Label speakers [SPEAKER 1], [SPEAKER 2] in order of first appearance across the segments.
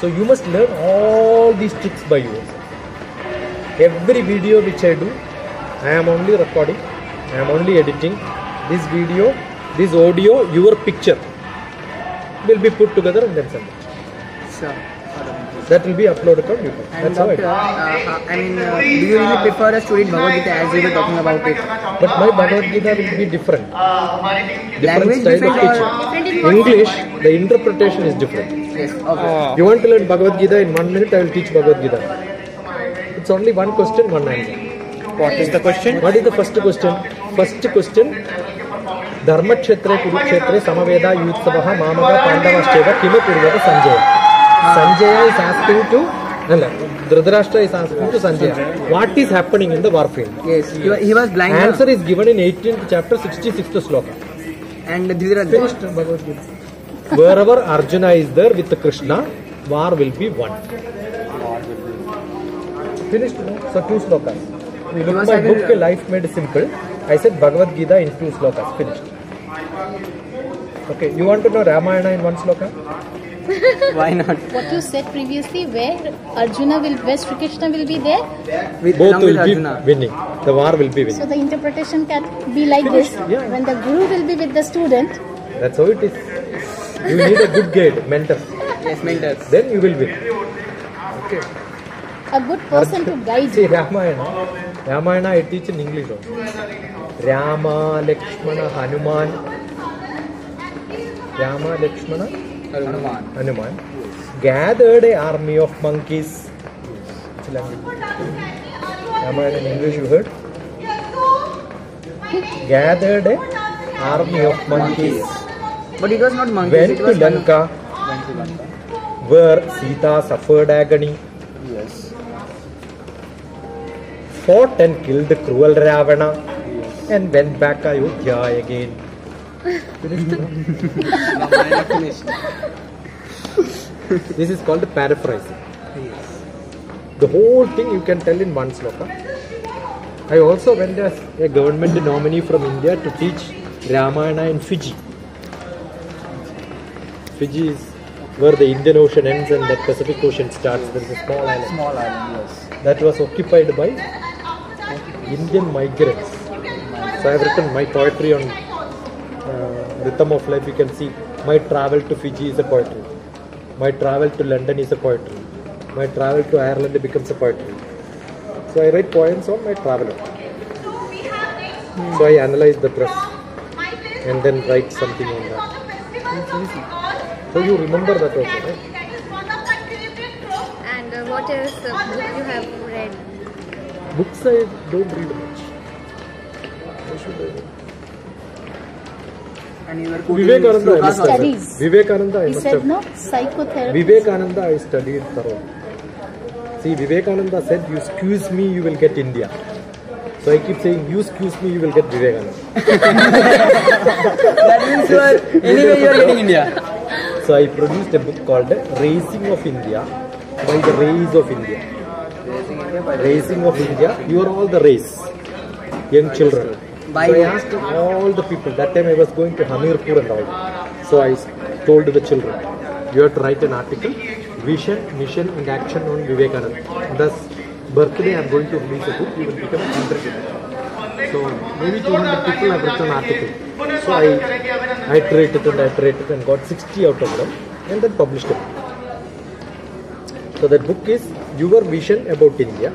[SPEAKER 1] So you must learn all these tricks by yourself. Every video which I do, I am only recording, I am only editing. This video, this audio, your picture will be put together and then send it.
[SPEAKER 2] Sure.
[SPEAKER 1] That will be uploaded on YouTube.
[SPEAKER 2] And
[SPEAKER 1] That's how it
[SPEAKER 2] doctor, uh, I mean, uh, do you really prefer us to read Bhagavad Gita as we were talking about it?
[SPEAKER 1] But my Bhagavad Gita will be different. Different
[SPEAKER 2] Language
[SPEAKER 1] style
[SPEAKER 2] different
[SPEAKER 1] of
[SPEAKER 2] or-
[SPEAKER 1] teaching. English, the interpretation is different.
[SPEAKER 2] yes. Okay. Oh.
[SPEAKER 1] You want to learn Bhagavad Gita in one minute? I will teach Bhagavad Gita. It's only one question, one answer.
[SPEAKER 3] What is the question?
[SPEAKER 1] What is the first question? First question. धर्मक्षेत्रे कुरुक्षेत्रे समवेदा यूत्सवः मामः पाण्डवश्चैव किमु कुर्वत Sanjay Sanjay is asking to ಅಲ್ಲ Dhritarashtra is asking to Sanjay what is happening
[SPEAKER 2] in the war field he was blind
[SPEAKER 1] answer is given in 18th chapter 66th
[SPEAKER 2] shloka
[SPEAKER 1] and Dhritarashtra Bhagavad Gita wherever Arjuna is there with Krishna war will be won finished no? so two slokas you look my
[SPEAKER 2] having-
[SPEAKER 1] book uh, life made simple I said Bhagavad Gita in two slokas finished okay you want to know Ramayana in one sloka
[SPEAKER 2] Why not?
[SPEAKER 4] What you said previously, where Arjuna will, where Sri Krishna will be there,
[SPEAKER 2] With,
[SPEAKER 1] both will be winning the war will be winning.
[SPEAKER 4] so the interpretation can be like this.
[SPEAKER 1] Yeah.
[SPEAKER 4] When the guru will be with the student,
[SPEAKER 1] that's how it is you need a good guide mentor
[SPEAKER 2] Yes, mentors.
[SPEAKER 1] then you will win okay
[SPEAKER 4] a good person to guide
[SPEAKER 1] See
[SPEAKER 4] you.
[SPEAKER 1] Ramayana. Ramayana I teach in English also. Rama, Lakshmana, Hanuman. Rama, Lakshmana,
[SPEAKER 2] Hanuman.
[SPEAKER 1] Hanuman gathered a army of monkeys. Which? Ramayana in English you heard? Gathered a army of monkeys.
[SPEAKER 2] But it was not monkeys.
[SPEAKER 1] Went
[SPEAKER 2] it
[SPEAKER 1] to
[SPEAKER 2] was
[SPEAKER 1] Lanka
[SPEAKER 2] Went to Lanka.
[SPEAKER 1] where Sita suffered agony.
[SPEAKER 2] Yes.
[SPEAKER 1] fought and killed the cruel Ravana and went back to Ayodhya again.
[SPEAKER 2] Finished.
[SPEAKER 1] This is called paraphrasing. Yes. The whole thing you can tell in one sloka. I also went as a government nominee from India to teach Ramayana in Fiji. Fiji is where the Indian Ocean ends and the Pacific Ocean starts. There is a small island.
[SPEAKER 2] Small island, yes.
[SPEAKER 1] that was occupied by Indian migrants. So I have written my poetry on uh, rhythm of life. You can see my travel to Fiji is a poetry. My travel to London is a poetry. My travel to Ireland becomes a poetry. So I write poems on my travel. So I analyze the dress and then write something on that. So you remember that also, right?
[SPEAKER 5] And uh, what is the book you have read?
[SPEAKER 1] Books I don't read much. I should read.
[SPEAKER 2] And you were
[SPEAKER 1] Vivekananda, I have.
[SPEAKER 4] Studies.
[SPEAKER 1] Vivekananda, I
[SPEAKER 4] He
[SPEAKER 1] must
[SPEAKER 4] said
[SPEAKER 1] have.
[SPEAKER 4] no psychotherapy.
[SPEAKER 1] Vivekananda, I studied thoroughly. See, Vivekananda said, "You squeeze me, you will get India." So I keep saying, "You squeeze me, you will get Vivekananda."
[SPEAKER 2] That means you are, anyway you are getting India.
[SPEAKER 1] So I produced a book called "Racing of India" by the Rays of India. Racing of India, you are all the race, young children. So I asked all the people. That time I was going to Hamirpur and all. So I told the children, you have to write an article, vision, mission, and action on Vivekananda. Thus, birthday I am going to release a book. You will become a hundred. So maybe 200 people have written article. So I iterated and iterated and got 60 out of them, and then published it. So that book is your vision about India,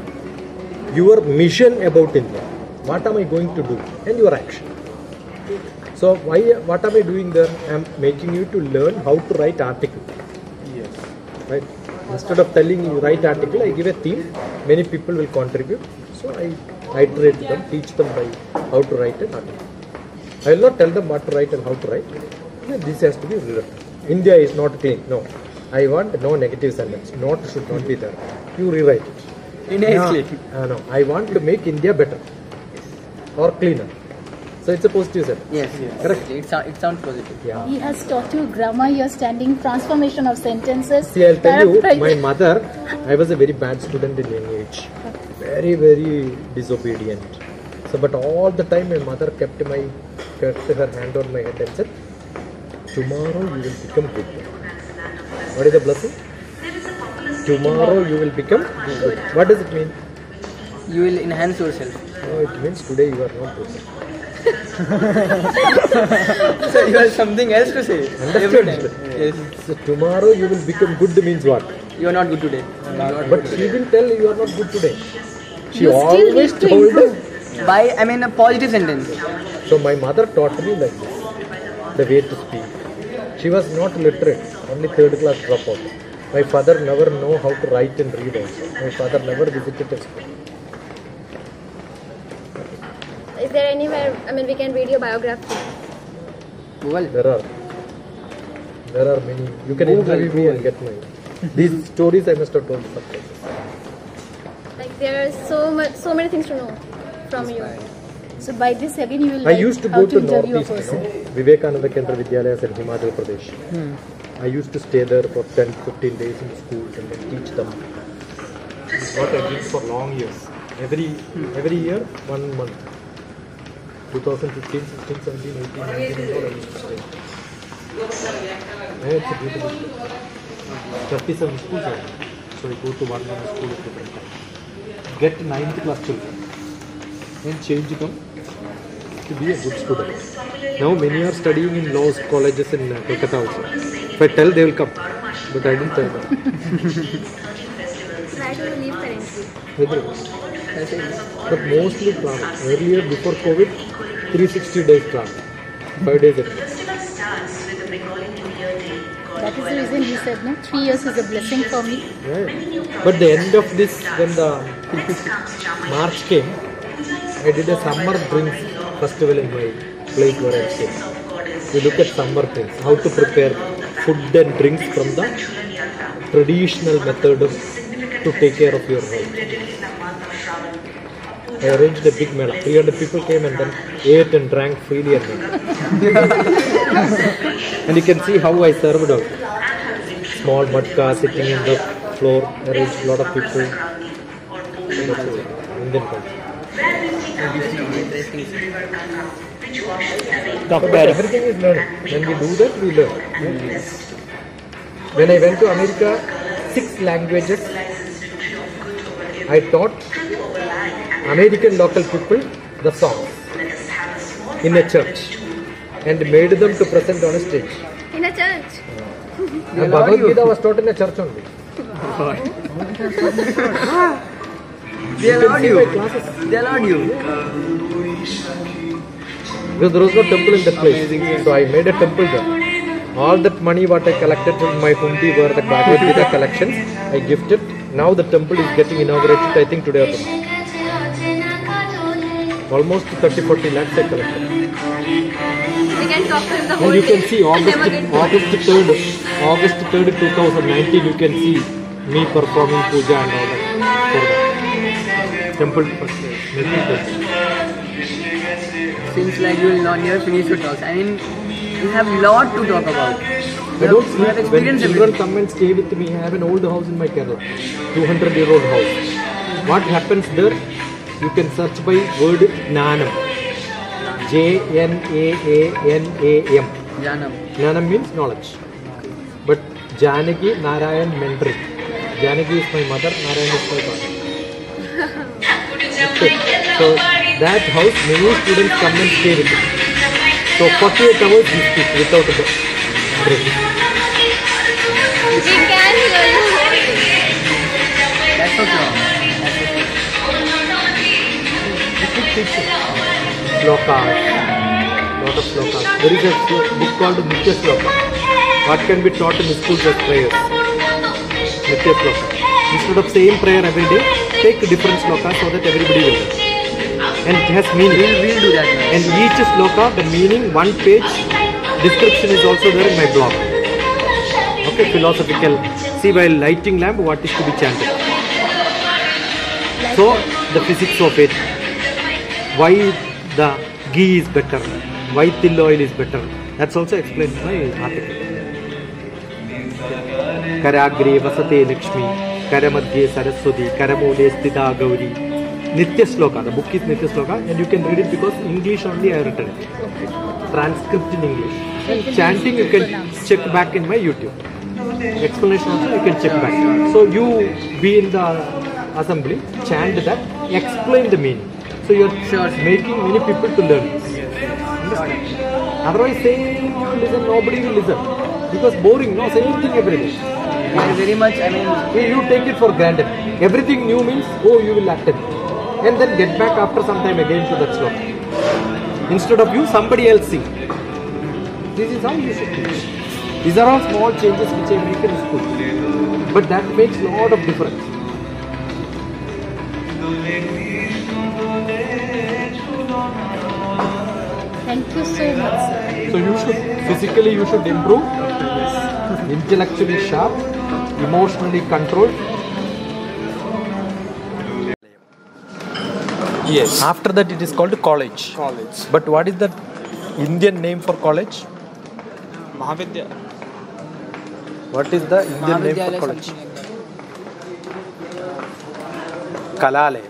[SPEAKER 1] your mission about India. What am I going to do? And your action. So why what am I doing there? I am making you to learn how to write article.
[SPEAKER 2] Yes.
[SPEAKER 1] Right? Instead of telling you write article, I give a theme. Many people will contribute. So I iterate them, teach them by how to write an article. I will not tell them what to write and how to write. This has to be rewritten. India is not clean. No. I want no negative sentence. Not should not be there. You rewrite it.
[SPEAKER 2] India is
[SPEAKER 1] No,
[SPEAKER 2] clean.
[SPEAKER 1] uh, no. I want to make India better or cleaner. So it's a positive sentence.
[SPEAKER 2] Yes, yes.
[SPEAKER 1] Correct.
[SPEAKER 2] It, sou- it sounds positive.
[SPEAKER 1] Yeah.
[SPEAKER 4] He has taught you grammar, your standing, transformation of sentences.
[SPEAKER 1] See, I'll tell you, my mother, I was a very bad student in young age. Very, very disobedient. So, but all the time my mother kept my, kept her hand on my head and said, tomorrow you will become good. What is the blessing? tomorrow you will become good. What does it mean?
[SPEAKER 2] You will enhance yourself.
[SPEAKER 1] No, it means today you are not good.
[SPEAKER 2] So you have something else to say.
[SPEAKER 1] Understood?
[SPEAKER 2] Yes.
[SPEAKER 1] So tomorrow you will become good means what?
[SPEAKER 2] You are not good today.
[SPEAKER 1] But she didn't tell you are not good today. She
[SPEAKER 4] You still
[SPEAKER 1] always told
[SPEAKER 4] improve.
[SPEAKER 2] By I mean a positive sentence.
[SPEAKER 1] So my mother taught me like this, the way to speak. She was not literate, only third class dropout. My father never know how to write and read also. My father never visited a school.
[SPEAKER 5] Is there anywhere, I mean, we can read your biography?
[SPEAKER 2] Google.
[SPEAKER 1] There are, there are many. You can interview me and get my. These stories I must have told sometimes.
[SPEAKER 5] Like, there are so much, so many things to know from you.
[SPEAKER 4] So by this again you will
[SPEAKER 1] I
[SPEAKER 4] like
[SPEAKER 1] used to
[SPEAKER 4] how
[SPEAKER 1] go to
[SPEAKER 4] interview a
[SPEAKER 1] Northeast, you know, Vivekananda Kendra Vidyalayas in Himachal Pradesh. Hmm. I used to stay there for 10, 15 days in the schools and then teach them. This is what I did for long years. Every every year, one month. 2015, 16, 17, 18, 19, and all I used to stay. Yeah, it's a beautiful place. 37 schools are there. So I go to one one school at different time. Get ninth class children and change them to be a good student. Now many are studying in law colleges in uh, Kolkata also. If I tell, they will come. But I didn't tell them.
[SPEAKER 5] Where do you live currently?
[SPEAKER 1] Hyderabad. But mostly travel. Earlier, before COVID, 360 days travel. 5 days.
[SPEAKER 4] That is the reason he said no. Three years is a blessing for me.
[SPEAKER 1] But the end of this, when the March came, I did a summer drinks festival in my place where I stay. We look at summer things, how to prepare food and drinks from the traditional method of, to take care of your health. I arranged a big mela. 300 people came and then ate and drank freely and then. and you can see how I served out. Small mud car sitting in the floor, arranged a lot of people. Indian culture.
[SPEAKER 3] Talk about
[SPEAKER 1] everything is learning. When we do that, we learn. When I went to America, six languages, I taught American local people the songs in a church and made them to present on a stage.
[SPEAKER 5] In a church.
[SPEAKER 1] And Bhagavad Gita was taught in a church only.
[SPEAKER 2] They allowed
[SPEAKER 1] see
[SPEAKER 2] you.
[SPEAKER 1] my classes.
[SPEAKER 2] They allowed you.
[SPEAKER 1] Uh, because there was no temple in that place. So I made a temple there. All that money what I collected from my hundi were the Bhagavad Gita collections. I gifted. Now the temple is getting inaugurated, I think today or tomorrow. Almost 30 40 lakhs I collected.
[SPEAKER 5] We can talk to the whole
[SPEAKER 1] And you can see August,
[SPEAKER 5] never
[SPEAKER 1] August 3rd, August 3rd, 2019, you can see me performing puja and all that for the temple making
[SPEAKER 2] Seems like you will not never finish your talks. I mean, you have a lot to talk about.
[SPEAKER 1] I don't
[SPEAKER 2] You have
[SPEAKER 1] sleep. When
[SPEAKER 2] experienced
[SPEAKER 1] children
[SPEAKER 2] everything.
[SPEAKER 1] come and stay with me, I have an old house in my Kerala, 200 year old house. What happens there? You can search by word Nanam. J N A A N A M.
[SPEAKER 2] Janam.
[SPEAKER 1] Jnanam means knowledge. But Janaki Narayan mentoring. Janaki is my mother, Narayan is my father. Okay. So that house, many students come and stay with me. So 48 hours we speak without the break. Slokas, lot of slokas. There is a book called Nitya Sloka. What can be taught in schools as prayers? Nitya Sloka. Instead of same prayer every day, take different sloka so that everybody will learn. And it has meaning.
[SPEAKER 2] We'll, we'll do that now.
[SPEAKER 1] And each sloka, the meaning, one page description is also there in my blog. Okay, philosophical. See, by lighting lamp, what is to be chanted. So, the physics of it. Why the ghee is better. Why till oil is better. That's also explained in my article. Karagre vasate Lakshmi, Karamadhye Saraswati, Karamule Sthita Gauri. Nitya Sloka. The book is Nitya Sloka and you can read it because English only I have written it. Transcript in English. And chanting you can check back in my YouTube. explanation also you can check back. So you be in the assembly, chant that, explain the meaning. So you're
[SPEAKER 2] Sure.
[SPEAKER 1] making many people to learn. Understand? Otherwise, same you listen, nobody will listen. Because boring, no, same thing every day.
[SPEAKER 2] It is very much, I mean,
[SPEAKER 1] You you take it for granted. Everything new means, oh, you will attend. And then get back after some time again to that sloka. Instead of you, somebody else sing. This is how you should teach. These are all small changes which I make in school. But that makes a lot of difference.
[SPEAKER 4] Thank you so much, sir.
[SPEAKER 1] So you should, physically you should improve, intellectually sharp, emotionally controlled. Yes. After that it is called college.
[SPEAKER 3] College.
[SPEAKER 1] But what is the Indian name for college?
[SPEAKER 3] Mahavidya.
[SPEAKER 1] What is the Indian name for college?
[SPEAKER 2] something like.
[SPEAKER 1] Kalalaya.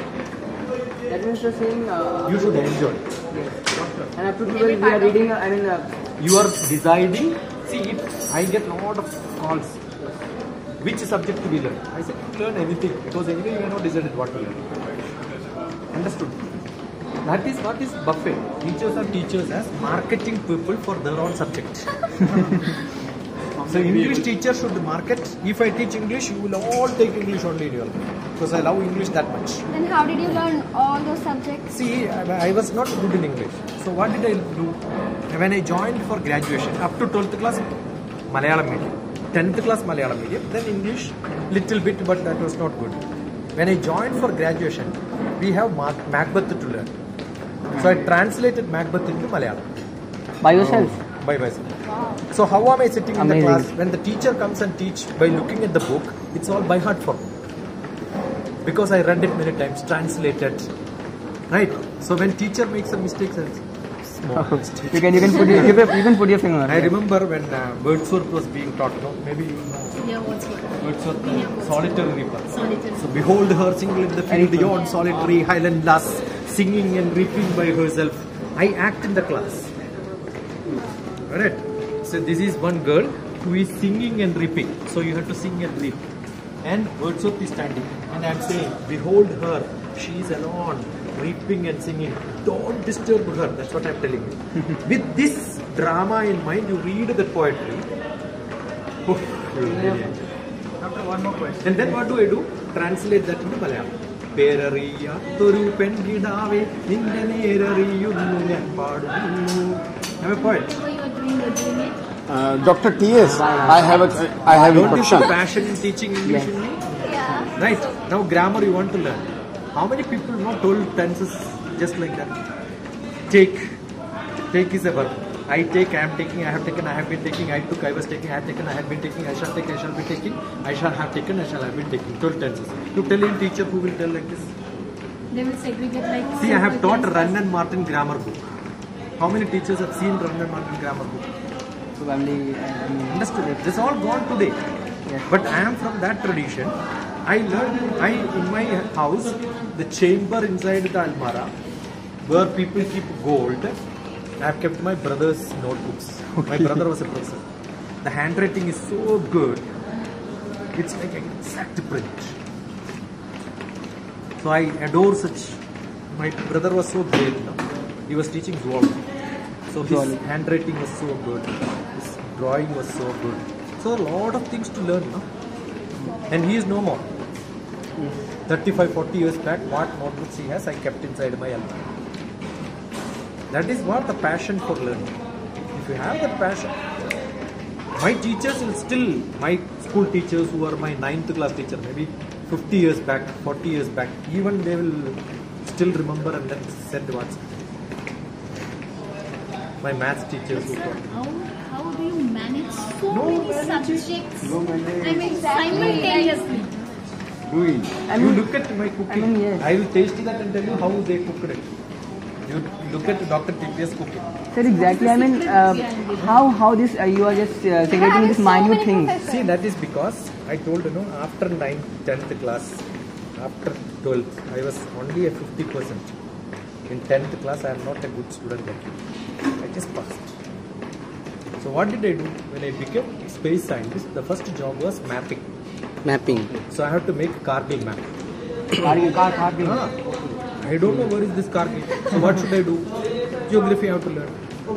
[SPEAKER 1] That
[SPEAKER 2] means you're saying, uh,
[SPEAKER 1] You should enjoy.
[SPEAKER 2] and up to 12 we are reading, I mean, uh,
[SPEAKER 1] you are deciding. See, if I get a lot of calls. Which subject to be learned? I said learn anything because anyway you are not decided what to learn. Understood? That is what is buffet. Teachers are teachers as marketing people for their own subject. so English teacher should market. If I teach English, you will all take English only in your life because I love English that much.
[SPEAKER 5] Then how did you learn all those subjects?
[SPEAKER 1] See, I I was not good in English. So what did I do? When I joined for graduation, up to 12th class, Malayalam medium. 10th class Malayalam medium, then English, little bit, but that was not good. When I joined for graduation, we have Ma- Macbeth to learn. So I translated Macbeth into Malayalam
[SPEAKER 2] by yourself.
[SPEAKER 1] Oh, by myself. So how am I sitting in the class? When the teacher comes and teach by looking at the book, it's all by heart for me. Because I read it many times, translated. Right? So when teacher makes a mistake, small mistake.
[SPEAKER 2] You can, you can put your, you can, you put your finger.
[SPEAKER 1] I remember when uh, Wordsworth was being taught, no? maybe you know
[SPEAKER 4] Yeah, what's it?
[SPEAKER 1] Wordsworth, uh, Solitary Reaper.
[SPEAKER 4] Solitary.
[SPEAKER 1] So behold her single in the field, yon solitary highland lass, singing and reaping by herself. I act in the class. Alright. So this is one girl who is singing and reaping. So you have to sing and reap and Wordsworth is standing. And I'm saying, behold her, she is alone, weeping and singing. Don't disturb her. That's what I'm telling you. With this drama in mind, you read the poetry. Oh, one more question. And then what do I do? Translate that into Malayalam. പേരറിയാത്തൊരു പെൺകിടാവെ നിന്റെ നേരറിയുന്നു ഞാൻ പാടുന്നു I'm a point.
[SPEAKER 4] Whatever you are doing, you're doing it.
[SPEAKER 6] Uh, Dr. TPS I have a, I have a
[SPEAKER 1] Don't you
[SPEAKER 6] question.
[SPEAKER 1] see passion in teaching English in me?
[SPEAKER 5] Yeah.
[SPEAKER 1] Right. Now grammar you want to learn. How many people know told tenses just like that? Take. Take is a verb. I take, I am taking, I have taken, I have been taking, I took, I was taking, I have taken, I have been taking, I shall take, I shall be taking, I shall have taken, I shall have been taking. 12 tenses. You tell any teacher who will tell like this.
[SPEAKER 4] They will segregate like.
[SPEAKER 1] See, I have taught. Wren and Martin grammar book. How many teachers have seen Wren and Martin grammar book?
[SPEAKER 2] Probably, I mean,
[SPEAKER 1] Understood? This all gone today.
[SPEAKER 2] Yes.
[SPEAKER 1] But I am from that tradition. I learned, I in my house, the chamber inside the almara, where people keep gold. I have kept my brother's notebooks. My brother was a professor. The handwriting is so good. It's like an exact print. So I adore such. My brother was so great. He was teaching zoology. So his handwriting was so good. Drawing was so good. So a lot of things to learn. No? And he is no more. 35, 40 years back, what notebooks he has, I kept inside my almara. That is what the passion for learning. If you have that passion, my teachers will still, my school teachers who are my ninth class teacher, maybe 50 years back, 40 years back, even they will still remember and then said what's my maths teachers who taught.
[SPEAKER 4] How, how do you manage manage so many. I mean, simultaneously.
[SPEAKER 6] Doing.
[SPEAKER 1] you look at my cooking.
[SPEAKER 2] I mean, yes.
[SPEAKER 1] I will taste that and tell you how they cooked it. You look at Dr. TPS cooking.
[SPEAKER 2] Sir, exactly. I mean, uh, how how this uh, you are just uh, segregating
[SPEAKER 5] Having
[SPEAKER 2] these
[SPEAKER 5] so
[SPEAKER 2] minute things.
[SPEAKER 1] See, that is because I told you know after 9th, 10th class, after 12th, I was only a 50%. In 10th class, I am not a good student like you. I just passed. So what did I do? When I became space scientist, the first job was mapping.
[SPEAKER 2] Mapping.
[SPEAKER 1] So I had to make Kargil map.
[SPEAKER 2] Kargil, car, Kargil.
[SPEAKER 1] Ah, I don't know where is this Kargil. So what should I do? Geography I have to learn. It?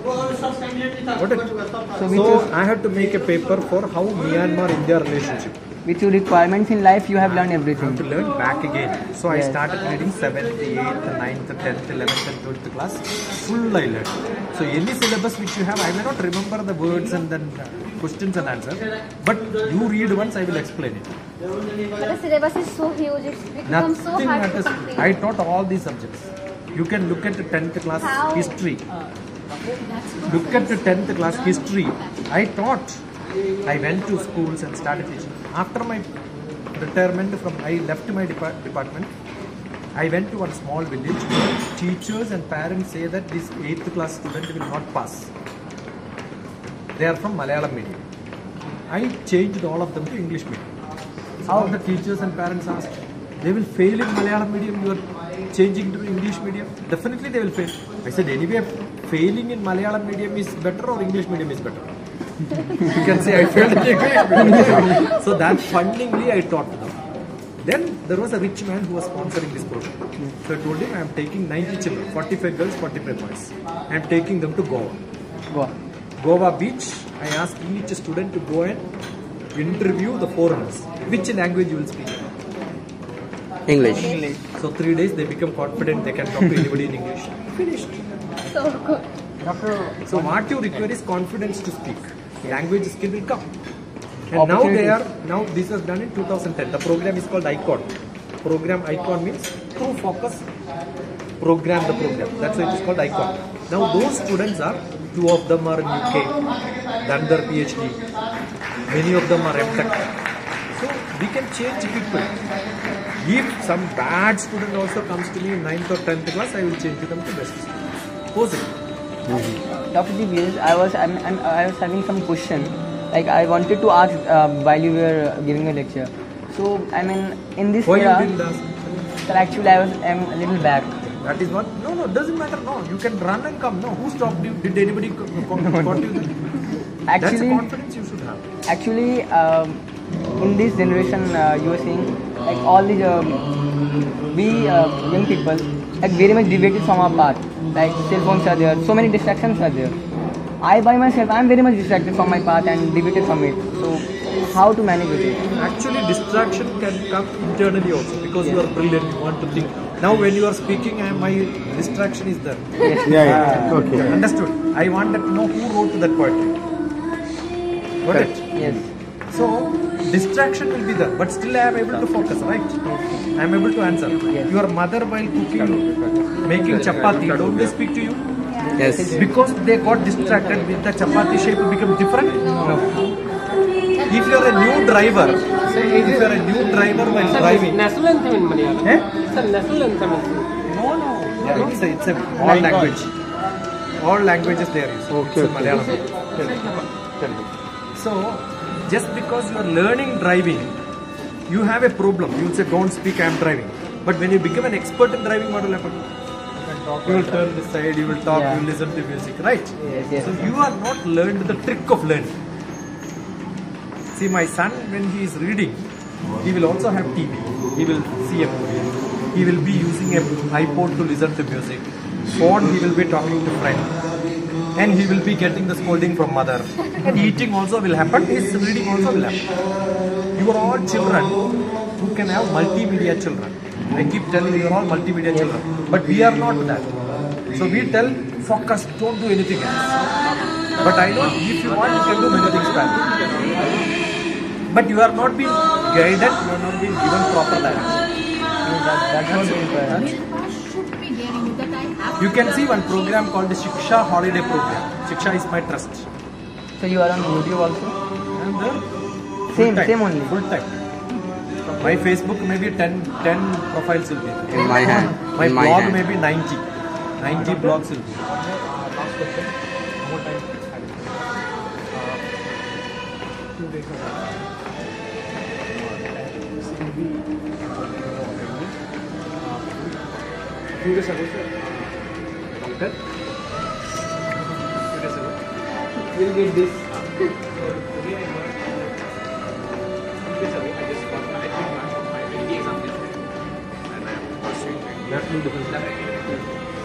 [SPEAKER 2] So
[SPEAKER 1] So I had to make a paper for how Myanmar-India relationship.
[SPEAKER 2] With your requirements in life, you have learned
[SPEAKER 1] I
[SPEAKER 2] everything.
[SPEAKER 1] have to learn back again. So I started reading 7th, 8th, 9th, 10th, 11th and 12th class. Full I learned. So any syllabus which you have, I may not remember the words and then uh, questions and answers. But you read once, I will explain it.
[SPEAKER 5] But the syllabus is so huge, it's become so
[SPEAKER 1] Nothing
[SPEAKER 5] hard to complete.
[SPEAKER 1] I taught all these subjects. You can look at the 10th class
[SPEAKER 5] How?
[SPEAKER 1] history. Look at the 10th class history. I taught. I went to schools and started teaching. After my retirement from, I left my depart- department. I went to one small village teachers and parents say that this 8th class student will not pass. They are from Malayalam medium. I changed all of them to English medium. So all the teachers and parents asked, they will fail in Malayalam medium, you are changing to English medium? Definitely they will fail. I said, anyway, failing in Malayalam medium is better or English medium is better? You can say I failed in English medium. so that fundingly I taught them. Then there was a rich man who was sponsoring this program. So I told him I am taking 90 children, 45 girls, 45 boys. I am taking them to Goa.
[SPEAKER 2] Goa.
[SPEAKER 1] Goa beach, I asked each student to go and interview the foreigners. Which language you will speak?
[SPEAKER 2] English.
[SPEAKER 1] So three days they become confident they can talk to anybody in English. Finished.
[SPEAKER 5] So good.
[SPEAKER 1] So what you require is confidence to speak. Language skill will come. And now they are now this was done in 2010. The program is called ICON. Program ICON means through focus program the program. That's why it is called ICON. Now those students are two of them are in UK, done their PhD. Many of them are MTech. So we can change people. If some bad student also comes to me in 9th or 10th class, I will change them to best. Possible.
[SPEAKER 2] Dr. TPS, I was I'm, I'm, I was having some question. Like I wanted to ask uh, while you were giving a lecture. So I mean, in this
[SPEAKER 1] Why
[SPEAKER 2] era,
[SPEAKER 1] you didn't
[SPEAKER 2] actually I was I'm a little back.
[SPEAKER 1] That is what? No, no, doesn't matter. No, you can run and come. No, who stopped you? Did anybody co- co- caught you? That's
[SPEAKER 2] Actually,
[SPEAKER 1] the confidence you should have.
[SPEAKER 2] actually, um, in this generation, uh, you were saying like all these um, we uh, young people like very much deviated from our path. Like cell phones are there, so many distractions are there. I by myself, I'm very much distracted from my path and deviated from it. So, how to manage with it?
[SPEAKER 1] Actually, distraction can come internally also because you are brilliant. You want to think. Now, when you are speaking, my distraction is there.
[SPEAKER 6] Yeah, yeah. Ah, okay.
[SPEAKER 1] Understood? I wanted to know who wrote that poetry. Got it?
[SPEAKER 2] Yes.
[SPEAKER 1] So, distraction will be there, but still I am able to focus, right? I am able to answer. Your mother, while cooking, making chapati, don't they speak to you?
[SPEAKER 2] Yes.
[SPEAKER 1] Because they got distracted with the chapati shape become different? No. If you are a new driver, if you are a new driver while driving,
[SPEAKER 7] national anthem in Malayalam.
[SPEAKER 1] eh?
[SPEAKER 7] Sir, national anthem
[SPEAKER 1] No, no. Yeah, it's a, it's a all language. All languages there is.
[SPEAKER 6] Okay,
[SPEAKER 1] It's a
[SPEAKER 6] okay.
[SPEAKER 1] Malayalam. So, just because you are learning driving, you have a problem. You will say, don't speak, I am driving. But when you become an expert in driving, what will happen? You will turn this side, you will talk,
[SPEAKER 2] Yeah.
[SPEAKER 1] you will listen to music, right?
[SPEAKER 2] Yes, yes.
[SPEAKER 1] So you are not learned the trick of learning. See, my son, when he is reading, he will also have TV. He will see a movie. He will be using a iPod to listen to music. Phone, he will be talking to friend. And he will be getting the scolding from mother. And eating also will happen. His reading also will happen. You are all children who can have multimedia children. I keep telling you are all multimedia children. But we are not that. So we tell, focus, don't do anything else. But I know if you want, you can do many things well. But you are not being guided, you are not being given proper direction.
[SPEAKER 2] That was it.
[SPEAKER 4] You
[SPEAKER 1] can see one program called the Shiksha Holiday Program. Shiksha is my trust.
[SPEAKER 2] So you are on YouTube also?
[SPEAKER 1] And the
[SPEAKER 2] Same,
[SPEAKER 1] time,
[SPEAKER 2] same only.
[SPEAKER 1] Full time. My Facebook maybe 10, 10 profiles will be. there.
[SPEAKER 8] In my hand.
[SPEAKER 1] My
[SPEAKER 8] in my
[SPEAKER 1] blog
[SPEAKER 8] hand.
[SPEAKER 1] maybe 90. 90 blogs will be. Days ago, sir. Doctor? Few days ago. We'll get this. Few days ago, I just got my three marks of my LD examination. And I am pursuing That will different.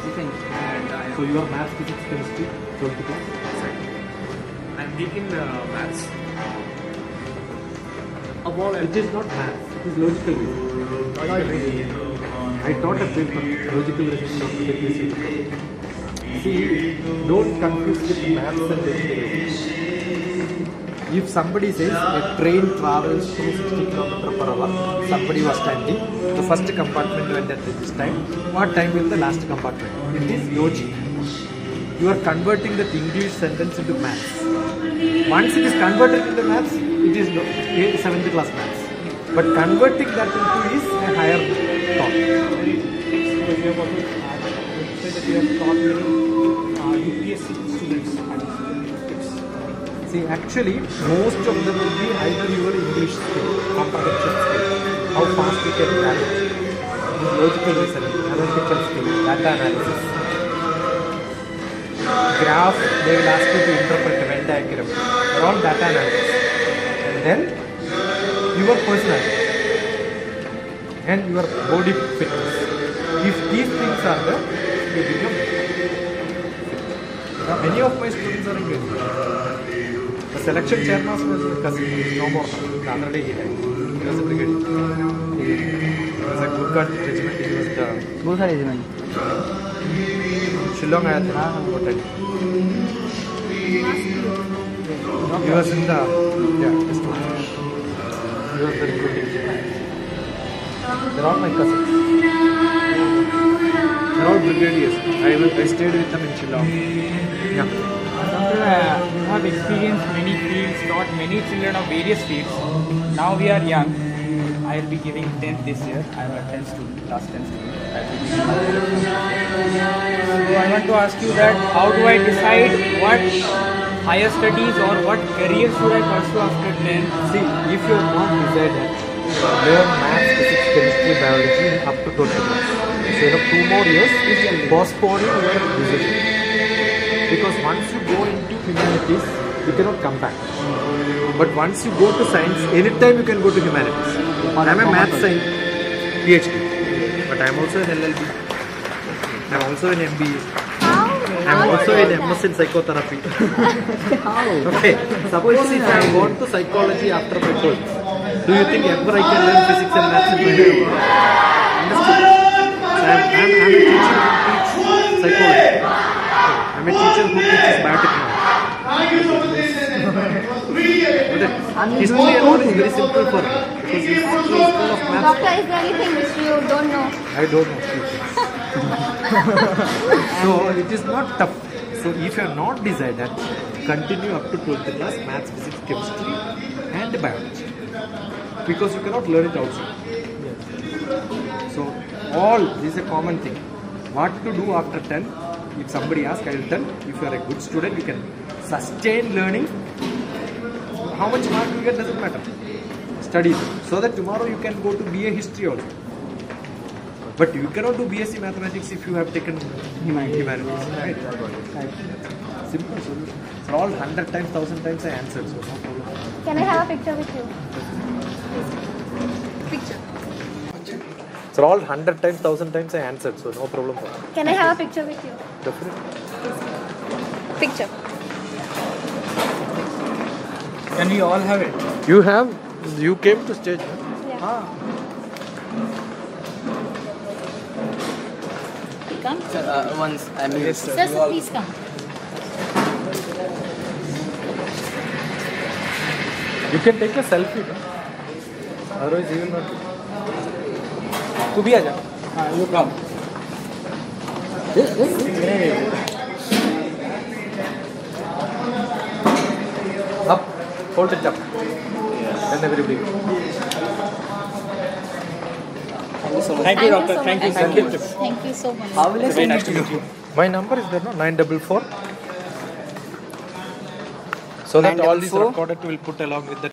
[SPEAKER 2] Different.
[SPEAKER 1] And I so your maths, physics, chemistry, 12th class.
[SPEAKER 7] I'm weak in uh, maths. Of all,
[SPEAKER 1] It is not maths, it is logical reasoning. I taught a paper, logical reasoning of the Don't confuse with maths and reasoning. If somebody says a train travels through 60 km per hour, somebody was standing, the first compartment went at this time, what time will the last compartment? It is logic. You are converting that English sentence into maths. Once it is converted into maths, it is no, eh, 7th class maths. But converting that into is a higher thought.
[SPEAKER 7] That you have taught many uh, UPSC students.
[SPEAKER 1] See, actually, most of them will be either your English skill, comprehension skill, how fast you can manage, logical reasoning, analytical skill, data analysis. Graph, they will ask you to interpret a Venn diagram. They're all data analysis. And then, your personality and your body fitness. If these things are there. Many of my students are in The selection chairman was my cousin, no more. The day he was a. He was a good guard regiment. He was the...
[SPEAKER 2] Good regiment.
[SPEAKER 1] Shillong Hotel. He was in the... Yeah. He was the recruiting. They're all my cousins. They're all brigadiers. I, was, I stayed with them in Shillong. Yeah.
[SPEAKER 3] Doctor, uh, you have experienced many fields, taught many children of various fields. Now we are young. I will be giving 10th this year. I am a 10th student, class 10th student. I will be giving So I want to ask you that how do I decide what higher studies or what career should I pursue after 10th?
[SPEAKER 1] See, if you are not decided, learn maths, physics, chemistry, biology up to 12th class. So you have two more years postponing your decision. Because once you go into humanities, you cannot come back. But once you go to science, anytime you can go to humanities. I am a math science PhD, but I am also an LLB. I am also an MBA. I am also an MS in psychotherapy. okay, suppose if I am gone to psychology after my 12th, do you think ever I can learn physics and maths in my life? Understood? So I am, I am, I am a teacher who teaches psychology. I am a teacher who teaches biotechnology. But history all is very simple for me because history is full of maths.
[SPEAKER 5] Doctor, is there anything which you don't know?
[SPEAKER 1] I don't know. so it is not tough. So if you are not decided, continue up to 12th class maths, physics, chemistry, and biology. Because you cannot learn it outside. All this is a common thing. What to do after 10? If somebody asks, I will tell. If you are a good student, you can sustain learning. How much mark you get doesn't matter. Study so that tomorrow you can go to BA history also. But you cannot do BSc mathematics if you have taken humanities. Right? Simple solution. For all hundred times, thousand times I answered, so no problem.
[SPEAKER 5] Can I have a picture with you? Picture.
[SPEAKER 1] So all hundred times, thousand times I answered, so no problem.
[SPEAKER 5] Can I have a picture with you?
[SPEAKER 1] Definitely.
[SPEAKER 5] Picture.
[SPEAKER 3] Can we all have it?
[SPEAKER 1] You have, you came to stage.
[SPEAKER 5] Yeah.
[SPEAKER 4] Come.
[SPEAKER 2] Sir, uh, once I mean,
[SPEAKER 4] Sir, sir, please come.
[SPEAKER 1] You can take a selfie. No? Otherwise, you will not.
[SPEAKER 3] तू भी आ जा हाँ you come
[SPEAKER 1] Hold it up. Then everybody.
[SPEAKER 3] Thank you, doctor. Thank you.
[SPEAKER 4] Thank you. Thank you so much.
[SPEAKER 2] How will I
[SPEAKER 3] nice to
[SPEAKER 2] to
[SPEAKER 3] meet you.
[SPEAKER 1] My number is there, no? 944. So that all these recorded will put along with the